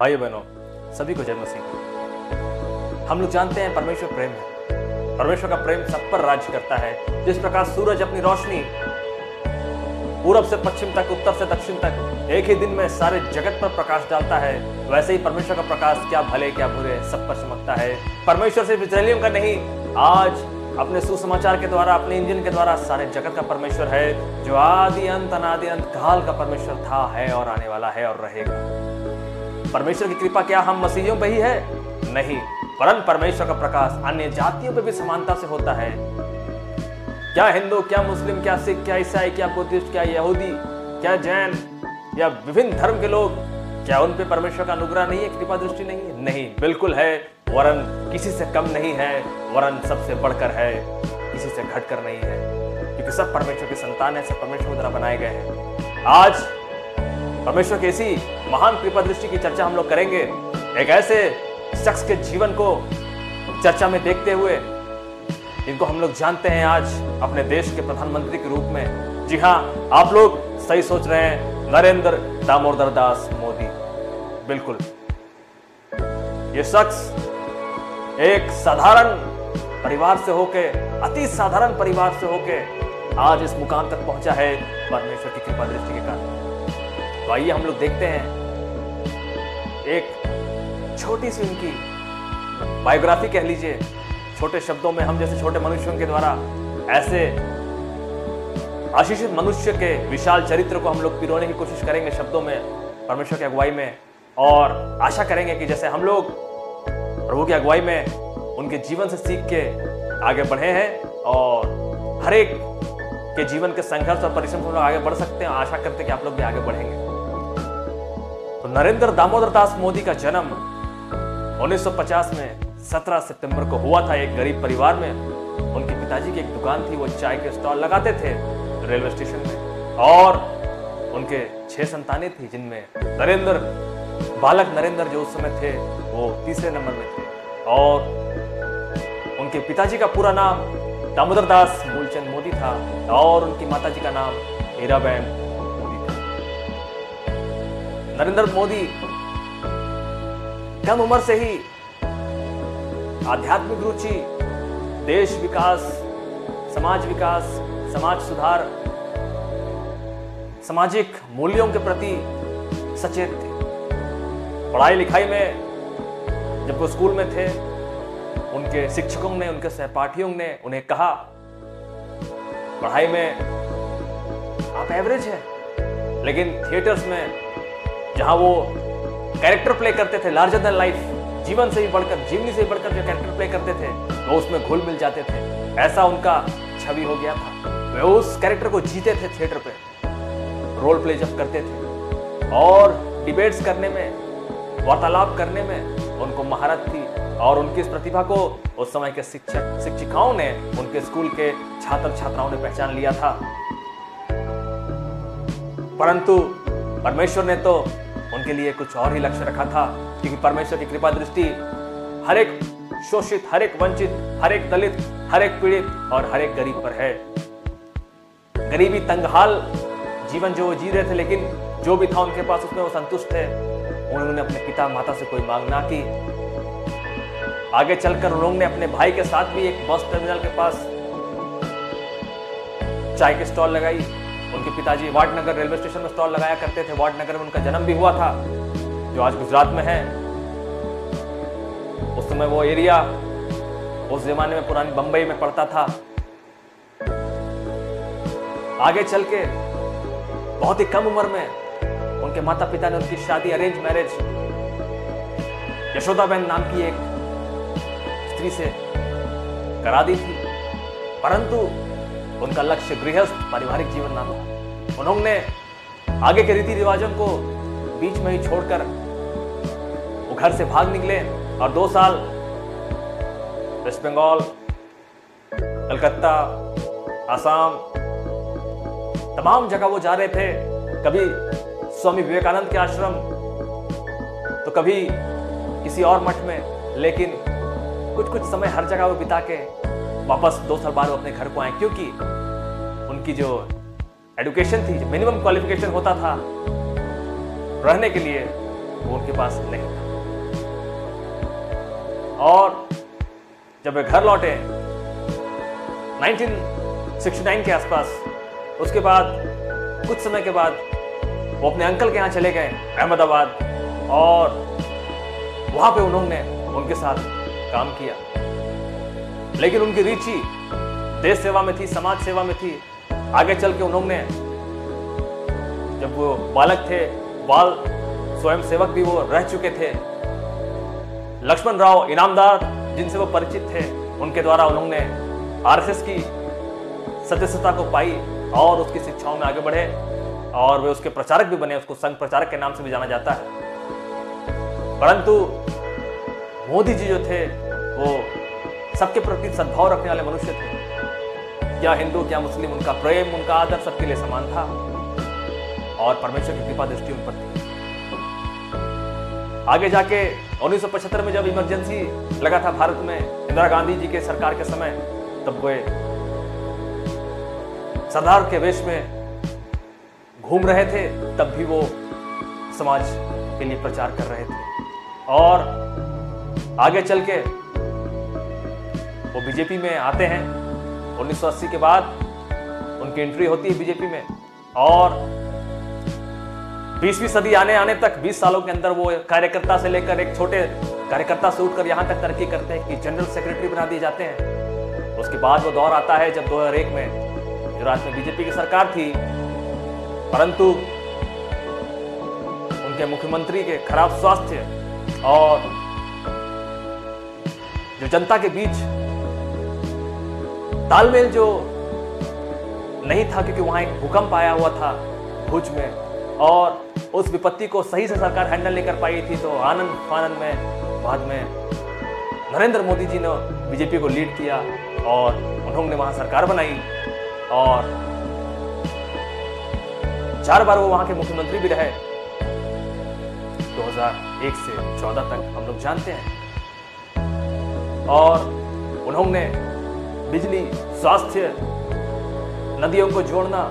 भाई बहनों, सभी को जय मसीह हम लोग जानते हैं परमेश्वर प्रेम है। परमेश्वर का प्रेम सब पर राज्य करता है। जिस प्रकार सूरज अपनी रोशनी पूरब से पश्चिम तक, उत्तर से दक्षिण तक, एक ही दिन में सारे जगत पर प्रकाश डालता है, वैसे ही परमेश्वर का प्रकाश क्या भले, क्या बुरे, सब पर चमकता है। परमेश्वर सिर्फ़ इसराइलियों का नहीं, आज अपने सुसमाचार के द्वारा, अपने इंजन के द्वारा सारे जगत का परमेश्वर है, जो आदि अंत, अनादि अंत काल का परमेश्वर था, है और आने वाला है और रहेगा। परमेश्वर की कृपा क्या हम मसीहियों पे ही है? नहीं परन परमेश्वर का प्रकाश अन्य जातियों पे भी समानता से होता है। क्या हिंदू, क्या मुस्लिम, क्या सिख, क्या ईसाई, क्या बुद्धिस्ट, क्या यहूदी, क्या जैन, या विभिन्न धर्म के लोग, क्या उन पे परमेश्वर का अनुग्रह नहीं है, कृपा दृष्टि नहीं है? नहीं, बिल्कुल है। वरन किसी से कम नहीं है, वरन सबसे बढ़कर है, किसी से घटकर नहीं है, क्योंकि सब परमेश्वर की संतान है, सब परमेश्वर द्वारा बनाए गए हैं। आज परमेश्वर की इसी महान कृपा दृष्टि की चर्चा हम लोग करेंगे। एक ऐसे शख्स के जीवन को चर्चा में देखते हुए इनको हम लोग जानते हैं आज अपने देश के प्रधानमंत्री के रूप में। जी हाँ आप लोग सही सोच रहे हैं, नरेंद्र दामोदर दास मोदी। बिल्कुल। ये शख्स एक साधारण परिवार से होके, अति साधारण परिवार से होके आज इस मुकाम तक पहुँचा है परमेश्वर की कृपा दृष्टि के कारण। तो आइए हम लोग देखते हैं एक छोटी सी उनकी बायोग्राफी कह लीजिए। छोटे शब्दों में हम जैसे छोटे मनुष्यों के द्वारा ऐसे आशीषित मनुष्य के विशाल चरित्र को हम लोग पिरोने की कोशिश करेंगे शब्दों में, परमेश्वर की अगुवाई में। और आशा करेंगे कि जैसे हम लोग प्रभु की अगुवाई में उनके जीवन से सीख के आगे बढ़े हैं और हर एक के जीवन के संघर्ष और परिश्रम से हम लोग आगे बढ़ सकते हैं। आशा करते हैं कि आप लोग भी आगे बढ़ेंगे। तो नरेंद्र दामोदर दास मोदी का जन्म 1950 में 17 सितंबर को हुआ था। एक गरीब परिवार में उनके पिताजी की एक दुकान थी, वो चाय के स्टॉल लगाते थे रेलवे स्टेशन में। और उनके छह संतानें थी, जिनमें नरेंद्र, बालक नरेंद्र जो उस समय थे, वो तीसरे नंबर में थे। और उनके पिताजी का पूरा नाम दामोदर दास मूलचंद मोदी था। और उनकी माताजी का नाम हीराबेन नरेंद्र मोदी, कम उम्र से ही आध्यात्मिक रुचि, देश विकास, समाज विकास, समाज सुधार, सामाजिक मूल्यों के प्रति सचेत थे। पढ़ाई लिखाई में जब वो स्कूल में थे, उनके शिक्षकों ने, उनके सहपाठियों ने उन्हें कहा, पढ़ाई में आप एवरेज है, लेकिन थिएटर्स में जहाँ वो कैरेक्टर प्ले करते थे लार्जर देन लाइफ जीवन से ही बढ़कर, जीवनी से ही बढ़कर जो कैरेक्टर प्ले करते थे, वो उसमें घुल मिल जाते थे। ऐसा उनका छवि हो गया था। वे उस कैरेक्टर को जीते थे थिएटर पे रोल प्ले जब करते थे। और डिबेट्स करने में, वार्तालाप करने में उनको महारत थी। और उनकी इस प्रतिभा को उस समय के शिक्षक, शिक्षिकाओं ने, उनके स्कूल के छात्र छात्राओं ने पहचान लिया था। परंतु परमेश्वर ने तो उनके लिए कुछ और ही लक्ष्य रखा था, क्योंकि परमेश्वर की कृपा दृष्टि हर एक शोषित हर एक वंचित हर एक दलित हर एक पीड़ित और हर एक गरीब पर है। गरीबी तंगहाल जीवन जो वो जी रहे थे, लेकिन जो भी था उनके पास, उसमें वो संतुष्ट थे उन्होंने अपने पिता माता से कोई मांग ना की। आगे चलकर उन्होंने अपने भाई के साथ भी एक बस टर्मिनल के पास चाय की स्टॉल लगाई। उनके पिताजी वाटनगर रेलवे स्टेशन में स्टॉल लगाया करते थे। वाटनगर में उनका जन्म भी हुआ था, जो आज गुजरात में है। उस समय वो एरिया उस जमाने में पुरानी बंबई में पड़ता था। आगे चल के बहुत ही कम उम्र में उनके माता पिता ने उनकी शादी अरेंज मैरिज यशोदाबेन नाम की एक स्त्री से करा दी थी। परंतु उनका लक्ष्य गृहस्थ पारिवारिक जीवन ना था उन्होंने आगे के रीति रिवाजों को बीच में ही छोड़कर वो घर से भाग निकले और दो साल वेस्ट बंगाल, कलकत्ता, आसाम, तमाम जगह वो जा रहे थे। कभी स्वामी विवेकानंद के आश्रम तो कभी किसी और मठ में, लेकिन कुछ कुछ समय हर जगह वो बिता के वापस दो साल बाद वो अपने घर को आए, क्योंकि उनकी जो एडुकेशन थी, जो मिनिमम क्वालिफिकेशन होता था, रहने के लिए वो उनके पास नहीं था। और जब वे घर लौटे 1969 के आसपास, उसके बाद, कुछ समय के बाद, वो अपने अंकल के यहाँ चले गए, अहमदाबाद, और वहाँ पे उन्होंने उनके साथ काम किया। लेकिन उनकी रुचि देश सेवा में थी, समाज सेवा में थी। आगे चल के उन्होंने, जब वो बालक थे, बाल स्वयं सेवक भी वो रह चुके थे। लक्ष्मण राव इनामदार, जिनसे वो परिचित थे, उनके द्वारा उन्होंने आरएसएस की सदस्यता को पाई और उसकी शिक्षाओं में आगे बढ़े और वे उसके प्रचारक भी बने, उसको संघ प्रचारक के नाम से भी जाना जाता है। परंतु मोदी जी जो थे, वो सबके प्रति सद्भाव रखने वाले मनुष्य थे। क्या हिंदू क्या मुस्लिम, उनका प्रेम, उनका आदर सबके लिए समान था। और परमेश्वर की कृपा दृष्टि उन पर थी। आगे जाके 1975 में जब इमरजेंसी लगा था भारत में, इंदिरा गांधी जी के सरकार के समय, तब वे सरदार के वेश में घूम रहे थे, तब भी वो समाज के लिए प्रचार कर रहे थे। और आगे चल के वो बीजेपी में आते हैं। 1980 के बाद उनकी एंट्री होती है बीजेपी में। और बीसवीं सदी आने आने तक 20 सालों के अंदर वो कार्यकर्ता से लेकर एक छोटे कार्यकर्ता से उठकर यहाँ तक तरक्की करते हैं कि जनरल सेक्रेटरी बना दिए जाते हैं। उसके बाद वो दौर आता है जब 2001 में गुजरात में बीजेपी की सरकार थी। परंतु उनके मुख्यमंत्री के खराब स्वास्थ्य और जो जनता के बीच तालमेल जो नहीं था, क्योंकि वहाँ एक भूकंप आया हुआ था भुज में, और उस विपत्ति को सही से सरकार हैंडल नहीं कर पाई थी तो आनंद फानंद में, बाद में नरेंद्र मोदी जी ने बीजेपी को लीड किया, और उन्होंने वहाँ सरकार बनाई, और चार बार वो वहाँ के मुख्यमंत्री भी रहे। 2001 से 14 तक हम लोग जानते हैं। और उन्होंने बिजली, स्वास्थ्य, नदियों को जोड़ना,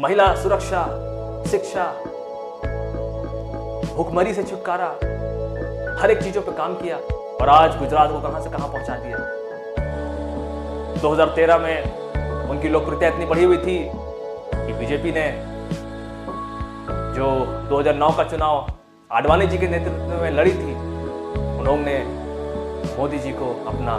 महिला सुरक्षा, शिक्षा, भूखमरी से छुटकारा, हर एक चीज़ों पे काम किया। और आज गुजरात को कहाँ से कहाँ पहुँचा दिया? 2013 में उनकी लोकप्रियता इतनी बढ़ी हुई थी कि बीजेपी ने जो 2009 का चुनाव आडवाणी जी के नेतृत्व में लड़ी थी, उन्होंने मोदी जी को अपना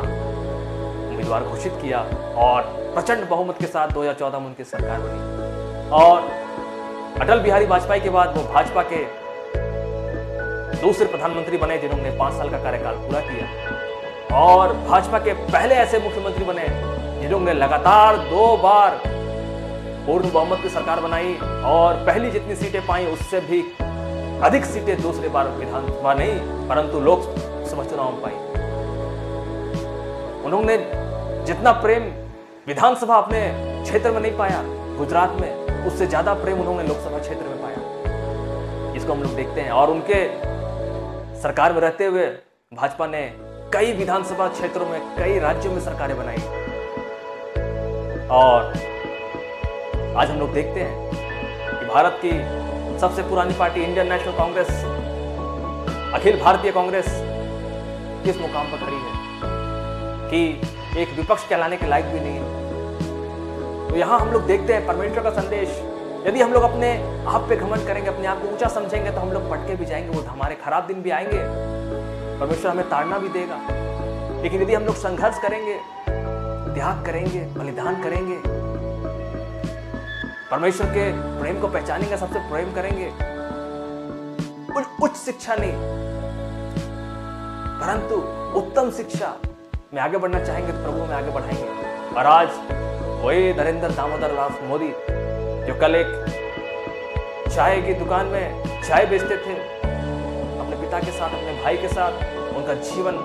उम्मीदवार घोषित किया और प्रचंड बहुमत के साथ 2014 में उनकी सरकार बनी। और अटल बिहारी वाजपेयी के बाद वो भाजपा के दूसरे प्रधानमंत्री बने, जिन्होंने पाँच साल का कार्यकाल पूरा किया। और भाजपा के पहले ऐसे मुख्यमंत्री बने, जिन्होंने लगातार दो बार पूर्ण बहुमत की सरकार बनाई और पहली जितनी सीटें पाई, उससे भी अधिक सीटें दूसरे बार विधानसभा नहीं, परंतु लोकसभा चुनाव में पाई। उन्होंने जितना प्रेम विधानसभा अपने क्षेत्र में नहीं पाया, गुजरात में, उससे ज़्यादा प्रेम उन्होंने लोकसभा क्षेत्र में पाया। इसको हम लोग देखते हैं। और उनके सरकार में रहते हुए भाजपा ने कई विधानसभा क्षेत्रों में, कई राज्यों में सरकारें बनाई। और आज हम लोग देखते हैं कि भारत की सबसे पुरानी party Indian National Congress, Akhil Bharatiya Congress किस मुकाम पर खड़ी है? कि एक विपक्ष कहलाने के लायक भी नहीं है। तो यहाँ हम लोग देखते हैं, परमेश्वर का संदेश। यदि हम लोग अपने आप पे घमंड करेंगे, अपने आप को ऊँचा समझेंगे तो हम लोग पटके भी जाएँगे, वो हमारे खराब दिन भी आएँगे। परमेश्वर हमें ताड़ना भी देगा। लेकिन यदि हम लोग संघर्ष करेंगे, त्याग करेंगे, बलिदान करेंगे, परमेश्वर के प्रेम को पहचानेंगे, सबसे प्रेम करेंगे उच्च शिक्षा नहीं, परंतु उत्तम शिक्षा में आगे बढ़ना चाहेंगे तो प्रभु में आगे बढ़ाएँगे। और आज वही नरेंद्र दामोदर दास मोदी, जो कल एक चाय की दुकान में चाय बेचते थे, अपने पिता के साथ, अपने भाई के साथ, उनका जीवन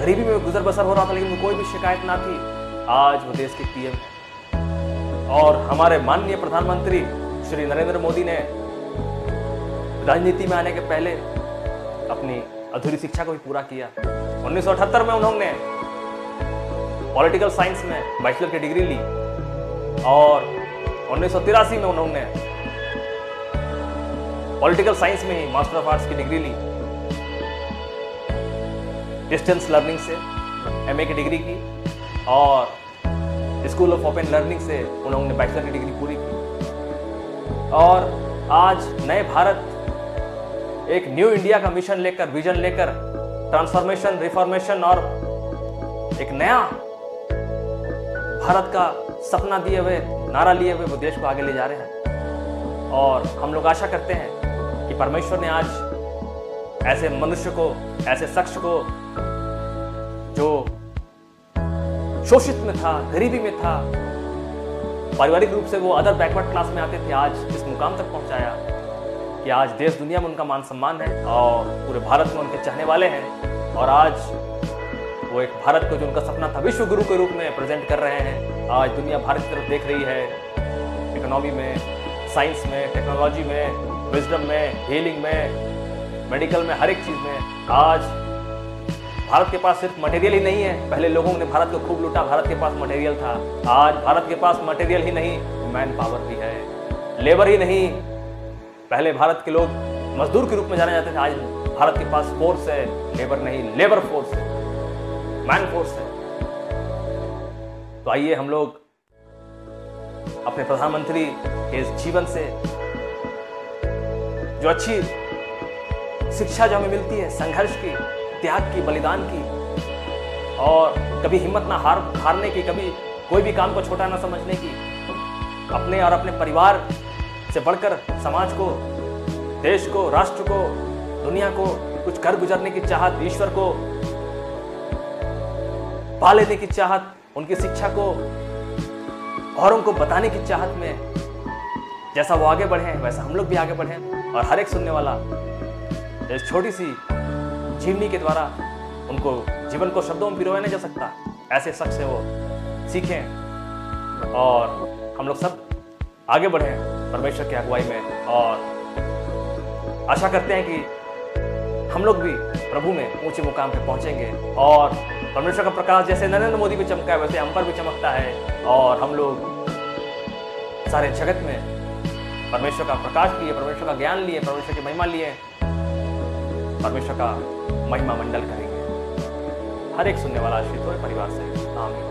गरीबी में गुजर बसर हो रहा था, लेकिन कोई भी शिकायत ना थी। आज वो देश के पीएम और हमारे माननीय प्रधानमंत्री श्री नरेंद्र मोदी ने राजनीति में आने के पहले अपनी अधूरी शिक्षा को भी पूरा किया। 1978 में उन्होंने पॉलिटिकल साइंस में बैचलर की डिग्री ली और उन्नीस सौ तिरासी में उन्होंने पॉलिटिकल साइंस में ही मास्टर ऑफ़ आर्ट्स की डिग्री ली। डिस्टेंस लर्निंग से एमए की डिग्री की और स्कूल ऑफ़ ओपन लर्निंग से उन्होंने बैचलर की डिग्री पूरी की। और आज नए भारत एक न्यू इंडिया का मिशन लेकर, विजन लेकर ट्रांसफॉर्मेशन रिफॉर्मेशन और एक नया भारत का सपना दिए हुए, नारा लिए हुए वो देश को आगे ले जा रहे हैं। और हम लोग आशा करते हैं कि परमेश्वर ने आज ऐसे मनुष्य को, ऐसे शख्स को, जो शोषित में था, गरीबी में था, पारिवारिक रूप से वो अदर बैकवर्ड क्लास में आते थे, आज इस मुकाम तक पहुँचाया। कि आज देश दुनिया में उनका मान सम्मान है और पूरे भारत में उनके चाहने वाले हैं। और आज वो एक भारत को जो उनका सपना था विश्व गुरु के रूप में प्रेजेंट कर रहे हैं। आज दुनिया भारत की तरफ़ देख रही है। इकोनॉमी में साइंस में टेक्नोलॉजी में विजडम में हीलिंग में मेडिकल में, हर एक चीज़ में। आज भारत के पास सिर्फ़ मटेरियल ही नहीं है। पहले लोगों ने भारत को खूब लूटा। भारत के पास मटेरियल था। आज भारत के पास मटेरियल ही नहीं मैन पावर भी है। लेबर ही नहीं पहले भारत के लोग मजदूर के रूप में जाने जाते थे, आज भारत के पास फोर्स है लेबर नहीं लेबर फोर्स है मैन फोर्स है। तो आइए हम लोग अपने प्रधानमंत्री के इस जीवन से जो अच्छी शिक्षा जो हमें मिलती है, संघर्ष की, त्याग की, बलिदान की, और कभी हिम्मत ना हार, हारने की, कभी कोई भी काम को छोटा ना समझने की, अपने और अपने परिवार से बढ़कर समाज को, देश को, राष्ट्र को, दुनिया को कुछ कर गुजरने की चाहत, ईश्वर को पा लेने की चाहत, उनकी शिक्षा को, औरों को बताने की चाहत में जैसा वो आगे बढ़े वैसा हम लोग भी आगे बढ़े और हर एक सुनने वाला इस छोटी सी जीवनी के द्वारा उनको जीवन को शब्दों में पिरोया नहीं जा सकता, ऐसे शख्स से वो सीखें। और हम लोग सब आगे बढ़ें परमेश्वर की अगुवाई में और आशा करते हैं कि हम लोग भी प्रभु में ऊँचे मुकाम पे पहुँचेंगे और परमेश्वर का प्रकाश जैसे नरेंद्र मोदी पे चमका है, वैसे हम पर भी चमकता है और हम लोग सारे जगत में परमेश्वर का प्रकाश लिए, परमेश्वर का ज्ञान लिए, परमेश्वर की महिमा लिए, परमेश्वर का महिमा मंडल करेंगे। हर एक सुनने वाला आश्रित हो परिवार से। आमीन।